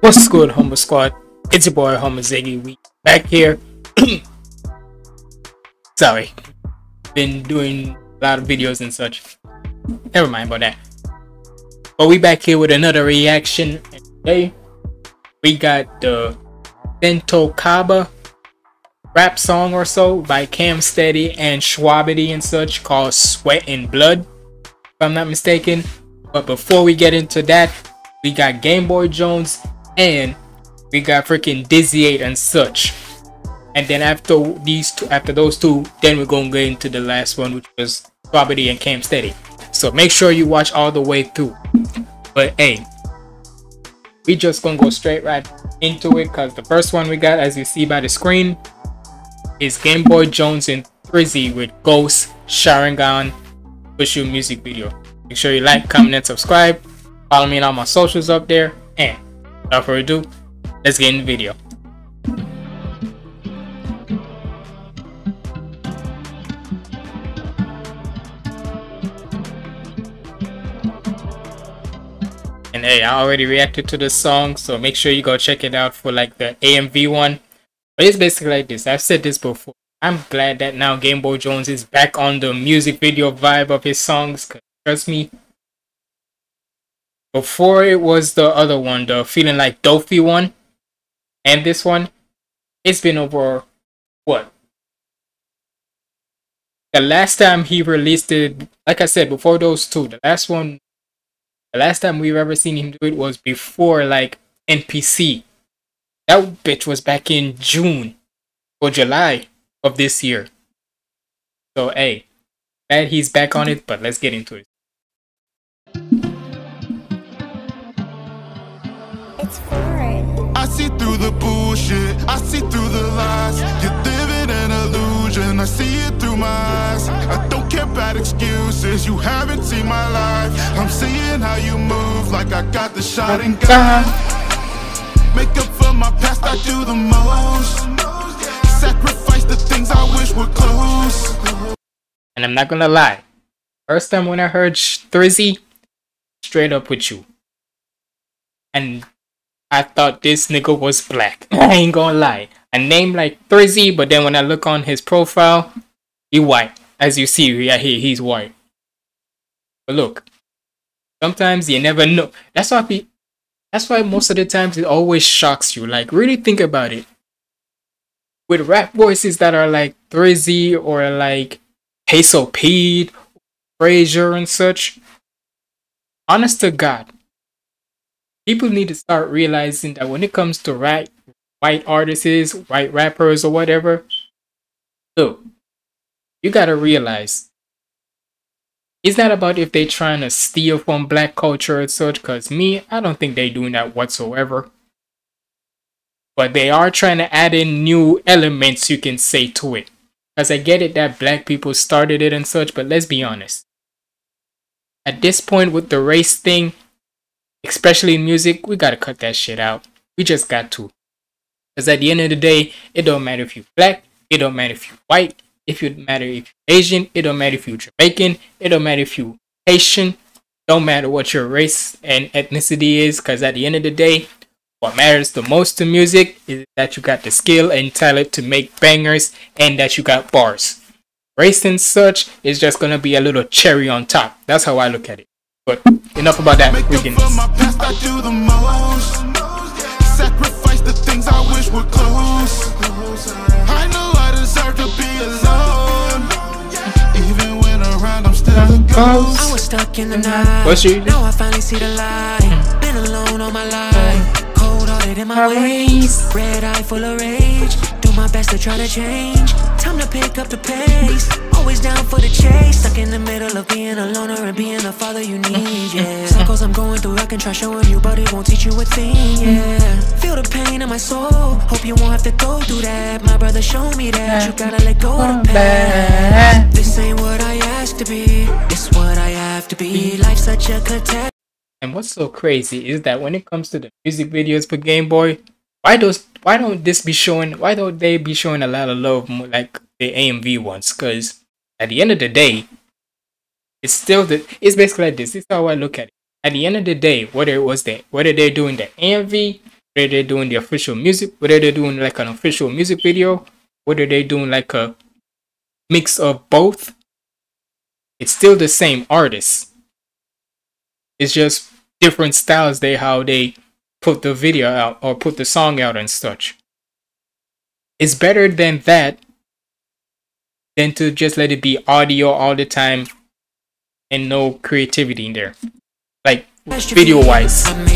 What's good, Humble Squad? It's your boy, Humble Ziggy. We back here. Sorry, been doing a lot of videos and such. Never mind about that. But we back here with another reaction. And today, we got the Seto Kaiba rap song or so by Cam Steady and Shwabadi and such called Sweat and Blood, if I'm not mistaken. But before we get into that, we got Game Boy Jones and we got freaking Dizzy 8 and such. And then after these two, after those two, then we're gonna get into the last one, which was Property and Cam Steady. So make sure you watch all the way through. But hey, we just gonna go straight right into it because the first one we got, as you see by the screen, is Game Boy Jones and Thrizzy with Ghost Sharingan official music video. Make sure you like, comment, and subscribe. Follow me on all my socials up there, and Without further ado, let's get in the video. And hey, I already reacted to this song, so make sure you go check it out for like the AMV one. But it's basically like this. I've said this before. I'm glad that now Game Boy Jones is back on the music video vibe of his songs. Cause trust me, before it was the other one, the feeling like Dofi one, and this one, it's been over what? The last time he released it, like I said, before those two, the last one, the last time we've ever seen him do it was before like NPC. That bitch was back in June or July of this year. So hey, glad he's back on it, but let's get into it. See through the bullshit, I see through the lies. You're living an illusion, I see it through my eyes. I don't care about excuses, you haven't seen my life. I'm seeing how you move like I got the shot and gun. Make up for my past, I do the most. Sacrifice the things I wish were close. And I'm not gonna lie, first time when I heard Thrizzy, straight up with you. And I thought this nigga was black. I ain't gonna lie. A name like Thrizzy, but then when I look on his profile, he white. As you see, yeah, he, he's white. But look, sometimes you never know. That's why we, that's why most of the times it always shocks you. Like really think about it. With rap voices that are like Thrizzy or like Peso Pete, Frazier and such. Honest to God, people need to start realizing that when it comes to right white artists, white rappers or whatever, look, you gotta realize it's not about if they're trying to steal from black culture or such, cause me, I don't think they're doing that whatsoever. But they are trying to add in new elements you can say to it. Cause I get it that black people started it and such, but let's be honest. At this point with the race thing, especially in music, we gotta cut that shit out. We just got to. Because at the end of the day, it don't matter if you're black, it don't matter if you're white, if it matter if you're Asian, it don't matter if you're Jamaican, it don't matter if you're Haitian, don't matter what your race and ethnicity is, because at the end of the day, what matters the most to music is that you got the skill and talent to make bangers and that you got bars. Race and such is just gonna be a little cherry on top. That's how I look at it. But enough about that. We can. Sacrifice the things I wish were close. I know I deserve to be alone. Even when around, I'm still a ghost. I was stuck in the night. Now I finally see the light. Mm. Been alone all my life. In my ways. Red eye full of rage. Do my best to try to change. Time to pick up the pace. Always down for the chase. Stuck in the middle of being a loner and being the father you need, yeah. Cycles I'm going through, I can try showing you, but it won't teach you a thing, yeah. Feel the pain in my soul. Hope you won't have to go through that. My brother showed me that you gotta let go of the past. This ain't what I asked to be. It's what I have to be. Life's such a catastrophe. And what's so crazy is that when it comes to the music videos for Game Boy, why does why don't this be showing? Why don't they be showing a lot of love like the AMV ones? Because at the end of the day, it's still the it's basically like this. This is how I look at it. At the end of the day, whether it was the whether they're doing the AMV, whether they're doing the official music, whether they're doing like an official music video, whether they're doing like a mix of both, it's still the same artist. It's just different styles they how they put the video out or put the song out and such. It's better than that than to just let it be audio all the time and no creativity in there. Like video wise. And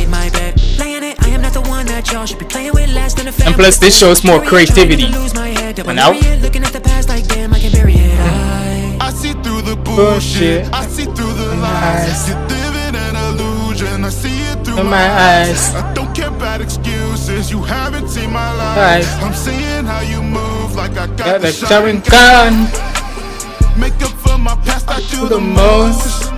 plus this shows more creativity. And now I see through the bullshit. I see through the lies. See it through my eyes. I don't care about excuses. You haven't seen my life. I'm seeing how you move like I got the shotgun gun. Make up for my past. I do the most.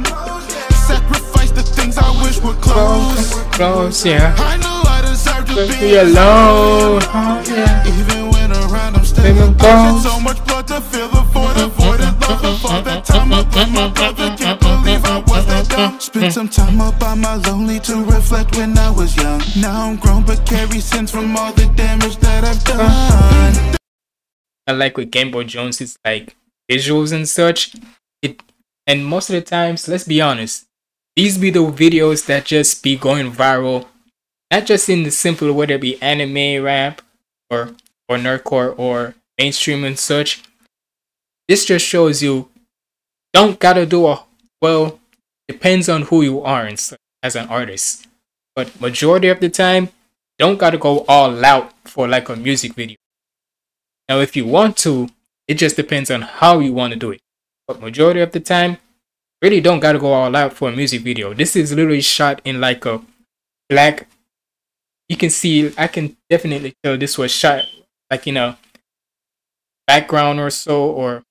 Sacrifice the things I wish were close. Close, yeah. I know I deserve to Be be alone. Oh, yeah. Even when around, I'm still I shed so much blood to fill the void, avoided love of all that time I put my brother. Can't believe I was Mm, dumb. Spent mm. some time up by my lonely to reflect when I was young. Now I'm grown, but carry sins from all the damage that I've done. I like with Game Boy Jones, it's like visuals and such. It and most of the times, let's be honest, these be the videos that just be going viral, not just in the simple whether it be anime rap or or nerdcore or mainstream and such. This just shows you don't gotta do a well. Depends on who you are as an artist, but majority of the time, don't gotta go all out for like a music video. Now, if you want to, it just depends on how you want to do it. But majority of the time, really don't gotta go all out for a music video. This is literally shot in like a black. You can see, I can definitely tell this was shot like in a background or so, or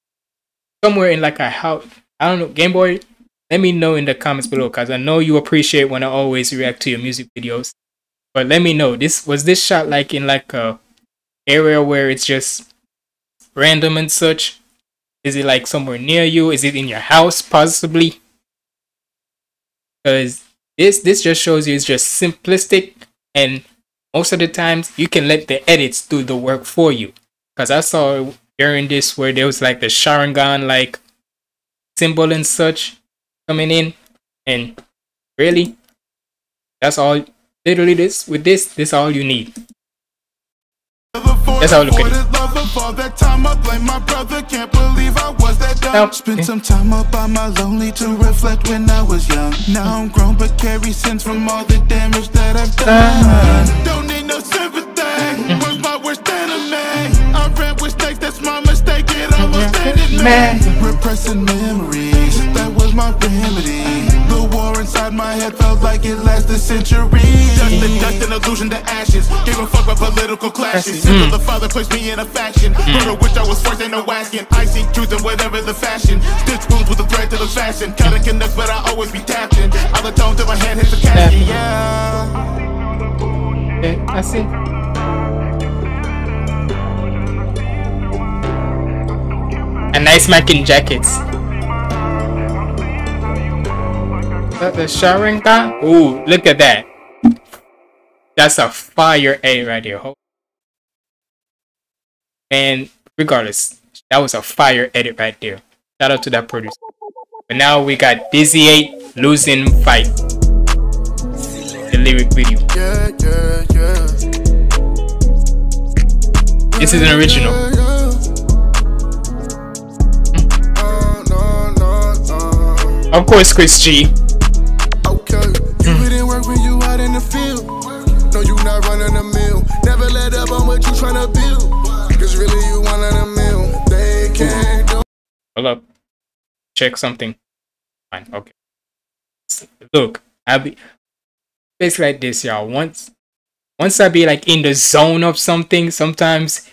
somewhere in like a house. I don't know, Game Boy. Let me know in the comments below, cause I know you appreciate when I always react to your music videos. But let me know. This was this shot like in like a area where it's just random and such? Is it like somewhere near you? Is it in your house possibly? Because this this just shows you it's just simplistic and most of the times you can let the edits do the work for you. Because I saw during this where there was like the Sharingan like symbol and such coming in and really that's all literally this with this this all you need That's how I look at it. All that time I blame my brother. Can't believe I was that dumb. Now- Spent eh. some time up by my lonely to reflect when I was young. Now I'm grown, but carry sins from all the damage that I've ah. done. Don't need no sympathy. Mm-hmm. Mistake. It almost ended me. Repressing memories. That was my remedy. The war inside my head felt like it lasted centuries. Dust to dust, an illusion to ashes. Gave a fuck about political clashes. Mm. Until the father placed me in a faction. Mm. Brother, wish I was first, ain't no asking. I see truth in whatever the fashion. Stitch wounds with a thread to the fashion. Kinda connects, but I always be tapped in. All the tones in my head hits the casket. Yeah. Okay, I see. Nice matching jackets. That the Sharingan? Ooh, look at that. That's a fire A right there. Ho- And regardless, that was a fire edit right there. Shout out to that producer. But now we got Dizzy 8 losing fight. The lyric video. Yeah, yeah, yeah. This is an original. Of course, Chris G. Okay, you mm. put in work when you out in the field. No, you not running a mill. Never let up on what you tryna build. Cause really you of the mill. They can't do Hold up. Check something. Fine. Okay. Look, I be it's like this, y'all. Once, once I be like in the zone of something, sometimes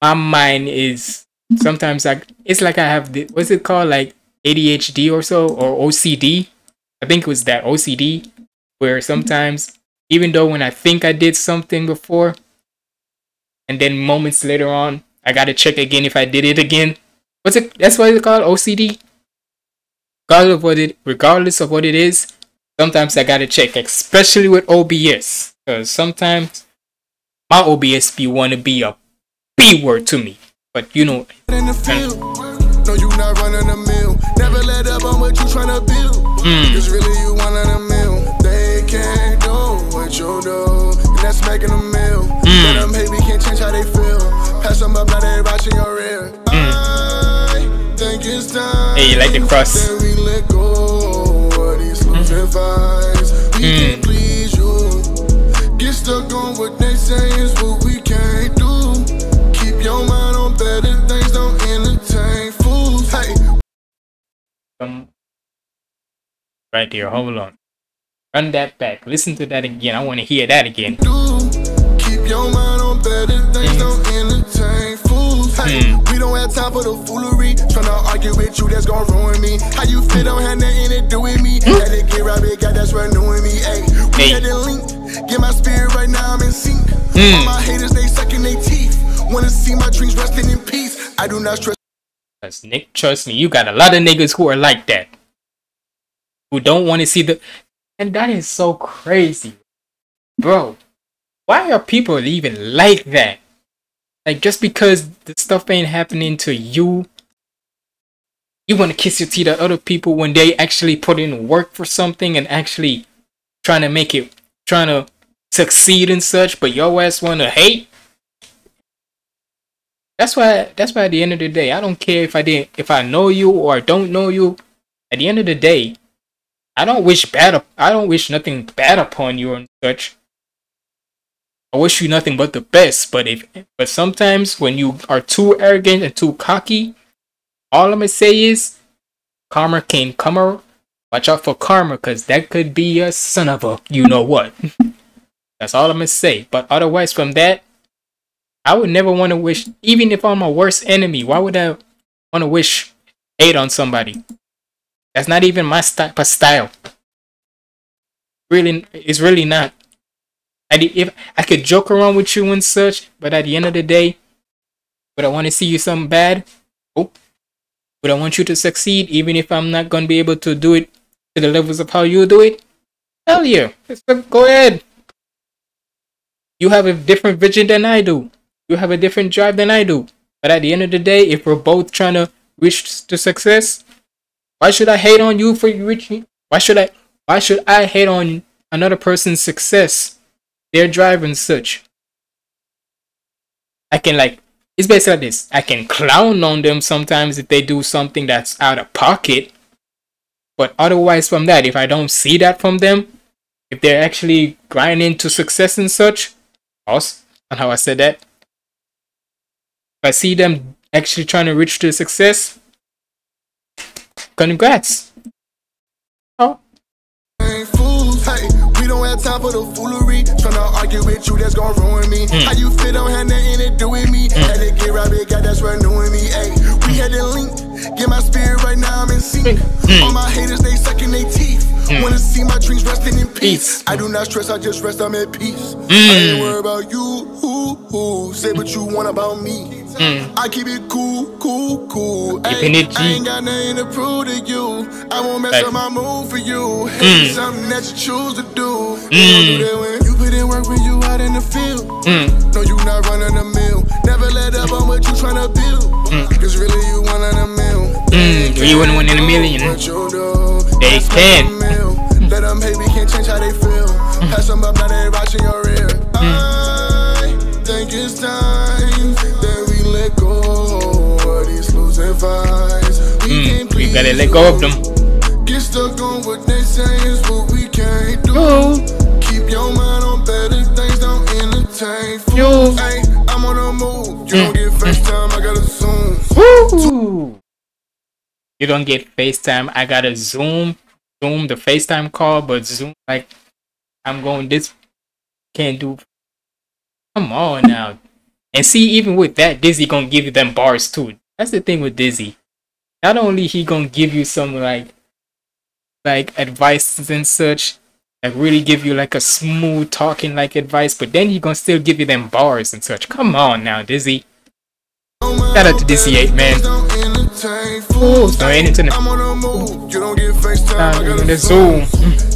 my mind is sometimes like it's like I have the what's it called like ADHD or so or OCD. I think it was that OCD where mm-hmm. sometimes even though when I think I did something before, and then moments later on I gotta check again if I did it again. What's it? That's what it's called, OCD. Regardless of what it, regardless of what it is, sometimes I gotta check, especially with OBS. Because sometimes my OBSP want to be a B word to me. But you know, in the field. No, you not running a mill. Never let up on what you tryna build. Mm. It's really you a mill. They can't do what you do. And that's making a meal. Hmm. Let them hate, we can't change how they feel. Pass them up, now they watching your rear. Hmm. I think it's time. Hey, you like the cross? That we let go of these hmm. losing fights. We can't please you. Get stuck on what they say is what we can't do. Keep your mind on better um, right there. Hold on. Run that back. Listen to that again. I want to hear that again. Keep your mind on better things, hmm. don't entertain fools. Hey, hmm. we don't have time for the foolery. Tryna argue with you, that's gonna ruin me. How you fit don't have nothing to do with me. Hmm. Had to get right, guy, that's renewing me. Hey, we had the link. Get my spirit right now, I'm in sync. All my haters, they sucking their teeth. Wanna see my dreams resting in peace. I do not stress. Cause Nick, trust me, you got a lot of niggas who are like that. Who don't want to see the and that is so crazy. Bro, why are people even like that? Like just because the stuff ain't happening to you, you want to kiss your teeth at other people when they actually put in work for something and actually trying to make it trying to succeed and such, but your ass wanna hate? That's why. That's why. At the end of the day, I don't care if I didn't, if I know you or I don't know you. At the end of the day, I don't wish bad. I don't wish nothing bad upon you and such. I wish you nothing but the best. But if, but sometimes when you are too arrogant and too cocky, all I'm gonna say is, karma can come. ar- Watch out for karma, cause that could be a son of a you know what. That's all I'm gonna say. But otherwise, from that, I would never want to wish, even if I'm my worst enemy, why would I want to wish hate on somebody? That's not even my type of style. Really, it's really not. I, if I could joke around with you and such, but at the end of the day, would I want to see you something bad? Oh, would I want you to succeed, even if I'm not gonna be able to do it to the levels of how you do it? Hell yeah, go ahead. You have a different vision than I do you have a different drive than I do. But at the end of the day, if we're both trying to reach to success, why should I hate on you for reaching? Why should I? Why should I hate on another person's success, their drive and such? I can like it's basically like this. I can clown on them sometimes if they do something that's out of pocket. But otherwise, from that, if I don't see that from them, if they're actually grinding to success and such, also, and how I said that, I see them actually trying to reach to success, congrats. Oh, ain't fools. Hey, we don't have time for the foolery. Tryna argue with you, that's gonna ruin me. Hmm. How you fit don't have nothing to do with me. Hmm. Had to get right, guy, that's renewing me. Hey, we had the link. Get my spirit right now, I'm in sync. Hmm. All my haters, they sucking their teeth. Mm-hmm. Wanna see my dreams resting in peace. Peace. I do not stress, I just rest, I'm at peace. Mm. I ain't worried about you. Who, who. Say what you want about me. Mm. I keep it cool, cool, cool. Ay, Keeping it I G. ain't got nothing to prove to you. I won't mess Hey. up my mood for you. Mm. Hey, something that you choose to do. You don't that when you put in work when you out in the field. No, you not running a mill. Never let up on what you tryna build. Cause really you one in a mill. Mm, you wouldn't win in a million. What you They can. what I mean. Let them hate, we can't change how they feel. Hmm. Pass them up, now they watching your rear. Hmm. I think it's time that we let go of these losing fights. We Mm, we gotta let go of them. Get stuck on what they say is what we can't do. Keep your mind on better things, don't entertain fools. You don't get FaceTime. I gotta Zoom, Zoom the FaceTime call, but Zoom like I'm going this can't do. Come on now, and see even with that, Dizzy gonna give you them bars too. That's the thing with Dizzy. Not only he gonna give you some like like advice and such, like really give you like a smooth talking like advice, but then he gonna still give you them bars and such. Come on now, Dizzy. Shout out to Dizzy 8, man. Fools, no, ain't into the- I'm on the move. You don't get FaceTime, Nah, I you gotta the zoom.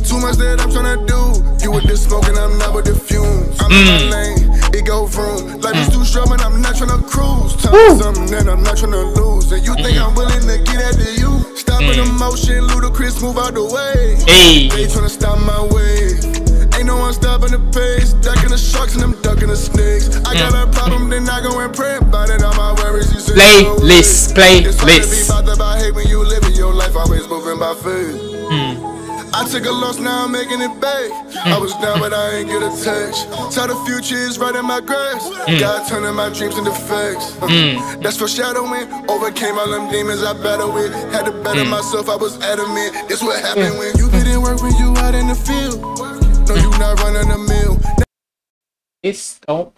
Too much that I'm tryna do. You with the smoke and I'm not with the fumes. I'm in my lane, it go vroom. Life is too short, but I'm not tryna cruise. Tell me something that I'm not tryna lose. And you think I'm willing to get after you? Stop in the motion, ludicrous, move out the way. Hey. They tryna stop my wave. No one the pace. Ducking the sharks and I'm ducking the snakes. I got a problem, then I go and pray about it. All my worries, you say Play list, play It's hard to be list. bothered by hate when you living your life always moving by faith. Hmm. I took a loss, now I'm making it back. Hmm. I was down, but I ain't get a text. Tell the future is right in my grasp. Hmm. God turning my dreams into facts. Uh-huh. That's foreshadowing. Overcame all them demons I battled with. Had to better myself, I was adamant. This what happened when you in work when you out in the field. No, you not running a don't.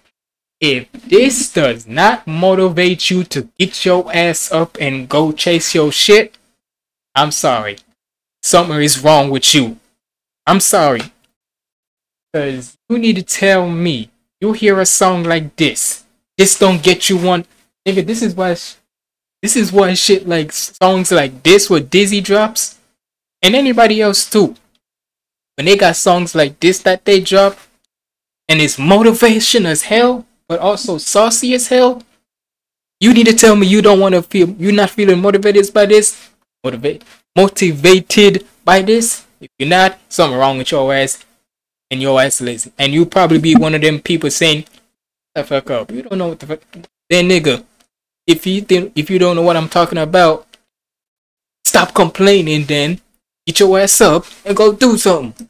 If this does not motivate you to get your ass up and go chase your shit, I'm sorry. Something is wrong with you. I'm sorry. Cause you need to tell me. You hear a song like this. This don't get you one. Nigga, this is why. This is why shit like songs like this with Dizzy drops, and anybody else too. When they got songs like this that they drop, and it's motivation as hell, but also saucy as hell. You need to tell me you don't want to feel you're not feeling motivated by this. Motivate motivated by this. If you're not, something wrong with your ass and your ass lazy. And you probably be one of them people saying, the fuck up. You don't know what the fuck then nigga. If you think if you don't know what I'm talking about, stop complaining then. Get your ass up and go do something.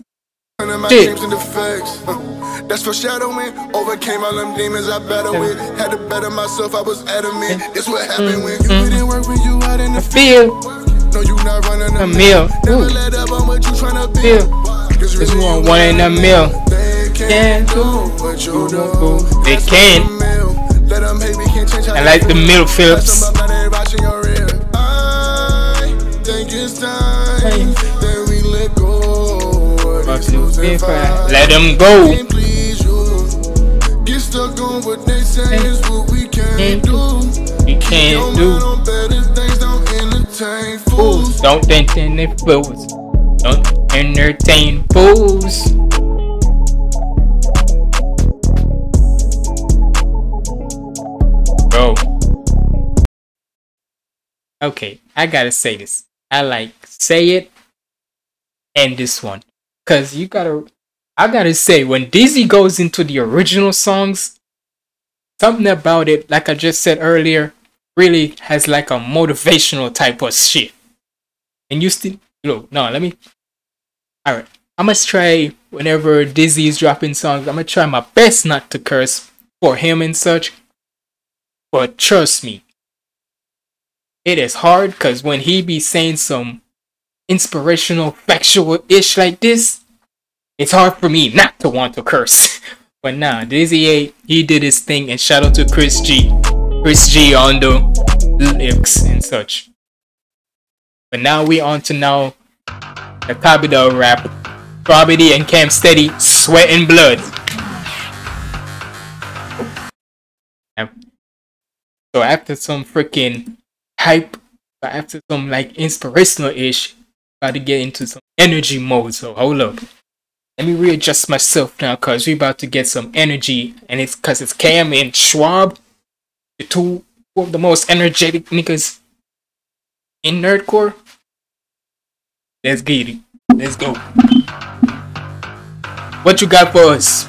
Turning my Shit. dreams into facts. Uh, That's foreshadowing. Overcame all them demons I battled with. Had to better myself, I was adamant. This what happened when you put in work when you out in the field. No, you not running A a meal. mill. Never Ooh. let up on what you tryna be. Feel. Cause This really one you one in a mill. They can't do what you do. They can. what the mill. Let 'em hate, we can't change how I like the feel. middle Phillips. Fuck these you, losing big fat. vibes. Let 'em go. Can't please you. Get stuck on what they say is what we can't Can't do. You Your can't do on better things, don't entertain fools. fools. Don't entertain fools. Don't entertain fools. Bro. Okay, I gotta say this. I like say it and this one. Cause you gotta I gotta say when Dizzy goes into the original songs, something about it, like I just said earlier, really has like a motivational type of shit. And you still look, no, let me Alright. I must try whenever Dizzy is dropping songs, I'm gonna try my best not to curse for him and such. But trust me, it is hard because when he be saying some inspirational, factual ish like this, it's hard for me not to want to curse. but nah, Dizzy A, he did his thing, and shout out to Chris G. Chris G on the lyrics and such. But now we on to now the Kabida rap. Probity and Cam Steady, Sweat and Blood. So after some freaking hype, after some like inspirational ish, about to get into some energy mode. So hold up. Let me readjust myself now cause we're about to get some energy and it's cause it's Cam and Schwab, the two, two of the most energetic niggas in nerdcore. Let's get it. Let's go. What you got for us?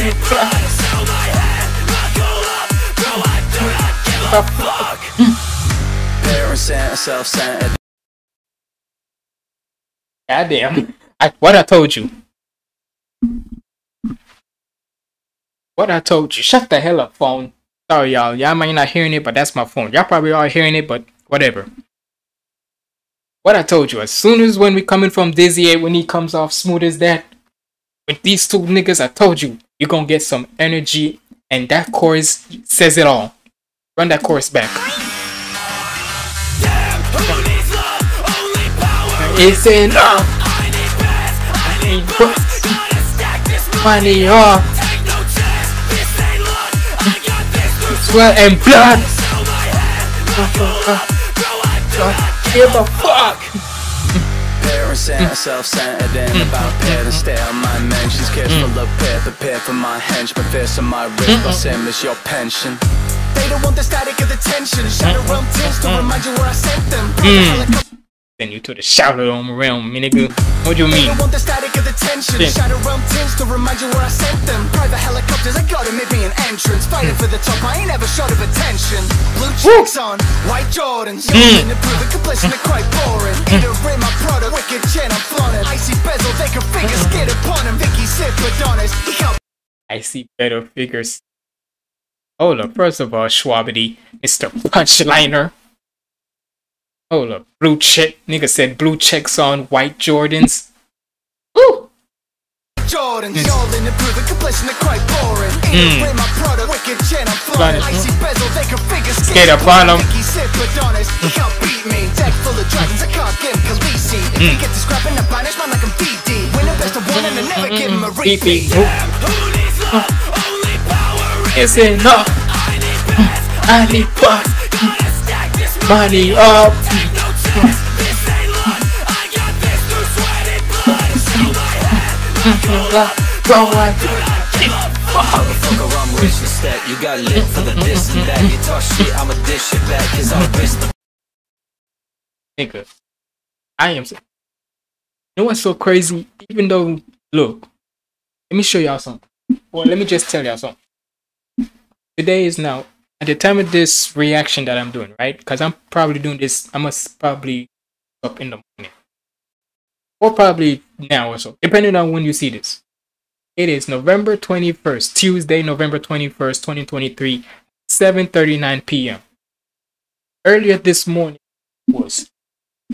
And blood. Show my hand. I can pull up. Bro, I do not give a fuck. Parent-centered, self-centered. Goddamn. I, what I told you. What I told you. Shut the hell up, phone. Sorry, y'all. Y'all might not hearing it, but that's my phone. Y'all probably are hearing it, but whatever. What I told you. As soon as when we coming from Dizzy when he comes off smooth as that, with these two niggas, I told you, you're gonna get some energy, and that chorus says it all. Run that chorus back. It's enough. I put money off. Sweat and blood. Give a fuck. Parents and self-centered and about parents stare on my mentions Kids full of prayer, prepare for my henchmen Fears on my wrist, but same as your pension. They don't want the static of the tension. Shadow realm tends to remind you where I sent them Send you to the Shadow Dome realm, me nigga. What do you mean? don't want the static of the tension. Shadow realm tends to remind you where I sent them Private helicopters, I gotta make me an entrance Fighting for the top, I ain't ever short of attention Blue checks on, white Jordans mm. Young and proven completion, they're quite boring mm. Eat a rim, my product, wicked gen, I'm flaunting Icy bezel, they can figure, skid upon him Vicky Sip, Adonis, he helped I see better figures. Hold up, first of all, Shwabadi, Mr. Punchliner. Oh, Hold up, blue check. Nigga said blue checks on white Jordans. Woo! Jordans, y'all in the proven completion, they're quite boring. Eat a rim, my product, wicked gen, I'm flaunting Flaunting. Icy bezel, they can figure, Skid upon 'em. Vicky Sip, Adonis, he can't beat me. Deck full of dragons, I can't get him Khaleesi If he hmm. gets to scrapping, I banish man like I'm VD Win the best of one and I never hmm. give him a Beep, beep. repeat It's enough. I need fuck. Money up. I Motherfucker, I'm rich instead. You got lit for the this and that. You talk shit, I'ma dish it back. Cause I risk the nigga. I am. You know what's so crazy? Even though, look, let me show y'all something. Well, let me just tell y'all something. Today is now at the time of this reaction that I'm doing, right? Because I'm probably doing this. I must probably up in the morning, or probably now or so, depending on when you see this. It is November 21st, Tuesday, November 21st, 2023, 7:39 p.m. Earlier this morning was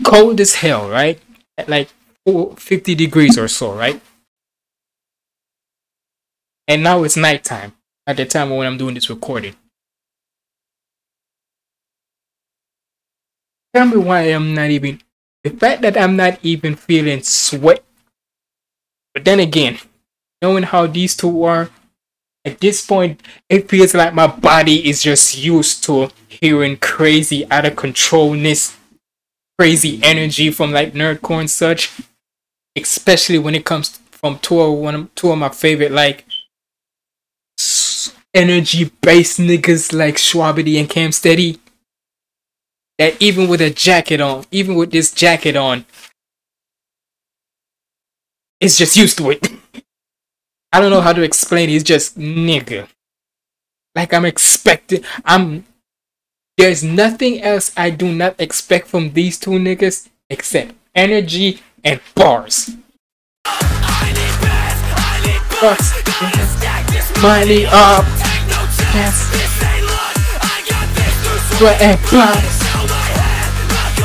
cold as hell, right? At like 50 degrees or so, right? And now it's nighttime at the time when I'm doing this recording. Tell me why I'm not even the fact that I'm not even feeling sweat. But then again, knowing how these two are, at this point, it feels like my body is just used to hearing crazy, out of controlness crazy energy from like nerdcore and such especially when it comes from two of one of, two of my favorite like energy based niggas like Shwabadi and Cam Steady that even with a jacket on even with this jacket on it's just used to it. I don't know how to explain it. It's just nigga. Like I'm expecting I'm there's nothing else I do not expect from these two niggas except energy and bars. Bucks, money up, yes, sweat and blood.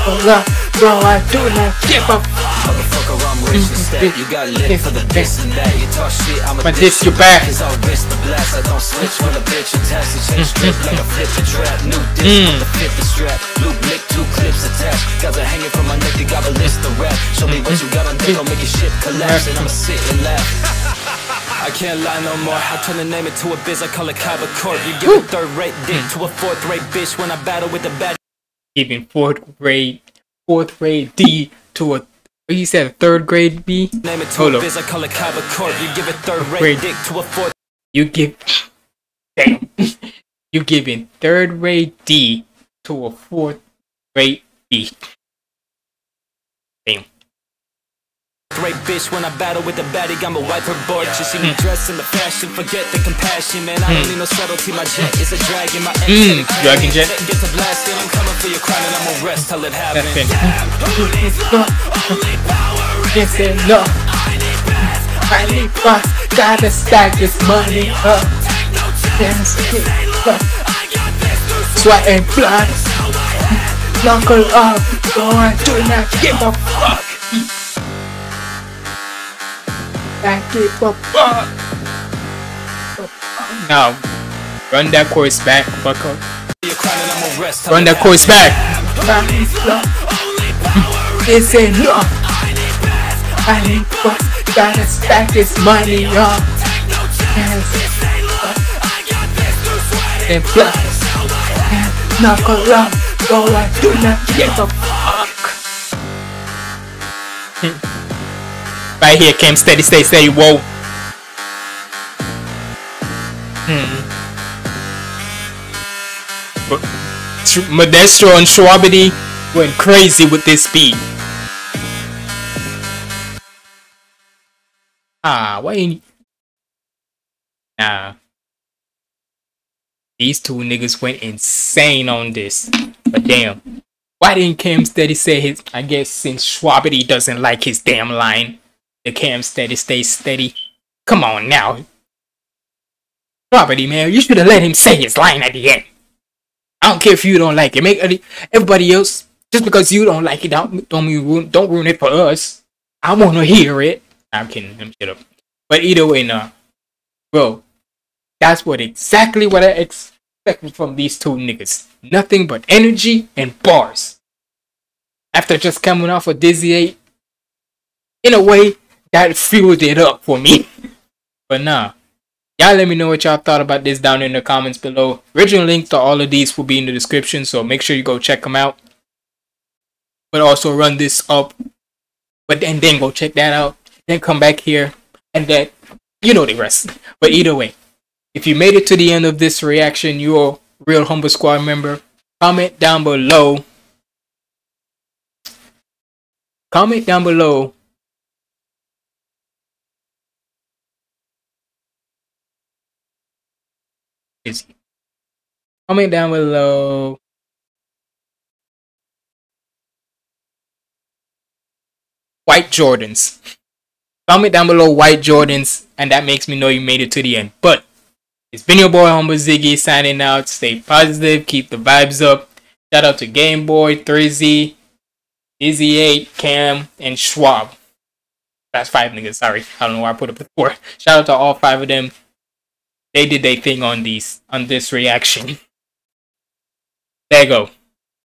Hold up, bro, I do not give a motherfucker, I'm rich instead. Mm-hmm. You got lit for the mm-hmm. this and that. You talk shit, I'ma this you back. Cause I risk the blast. I don't switch when a bitch attached. It change mm-hmm. strip like a flip the trap. New disc mm. with the fit the strap. Blue blick, two clips attached. Got the hanging from my neck, they got a list of rap. Show me what you got on deck, I'll make your shit collapse. And I'ma sit and laugh. I can't lie no more. I turn the name into a biz, I call it Kaiba Corp. You give a third rate dick mm. to a fourth rate bitch when I battle with the bad. Giving fourth grade, fourth grade D to a. He said third grade B. Name it Hold a up. biz, I call it Kaiba You give a third Grade. dick to a fourth You give. Damn. you giving third grade D to a fourth grade B. Damn. Great bitch when I battle with the baddie, I'ma wipe her board. You see me dressed in the fashion, forget the compassion, man. I don't need no subtlety, my jet is a dragon. My Mm, dragon jet. Get to blasting, I'm coming for your crown and I'ma rest till it happens. Yes and no. I need bucks, gotta stack this money up. Yes, get up. Sweat and blood. Knuckle up, go I do not give a fuck. Now, run that course back, fuck up. Your crown rest. Run that course back. I need gotta stack this money up. Plus. Go do not fuck. Right here, Cam. Steady, stay, steady. Whoa. Hmm. Modestro and Shwabadi went crazy with this beat. Ah, why ain't Nah. These two niggas went insane on this. But damn. Why didn't Cam Steady say his I guess since Shwabadi doesn't like his damn line, the Cam Steady stay steady. Come on now. Property, man, you should have let him say his line at the end. I don't care if you don't like it. Make everybody else just because you don't like it. Don't don't ruin don't ruin it for us. I want to hear it. I'm kidding. I'm shut up. But either way, nah, bro. That's what exactly what I expected from these two niggas. Nothing but energy and bars. After just coming off of Dizzy 8, in a way, that fueled it up for me. but nah, Y'all let me know what y'all thought about this down in the comments below. Original link to all of these will be in the description, so make sure you go check them out. But also run this up. But then, then go check that out. Then come back here. And then, you know the rest. But either way, if you made it to the end of this reaction, you're a real Humble Squad member. Comment down below. Comment down below is comment down below white Jordans. Comment down below white Jordans, and that makes me know you made it to the end. But it's been your boy Humble Ziggy signing out. Stay positive, keep the vibes up. Shout out to Game Boy, Thrizzy, Dizzy 8, Cam, and Schwab. That's five niggas, sorry. I don't know why I put up the four. Shout out to all five of them they did their thing on these on this reaction. There you go.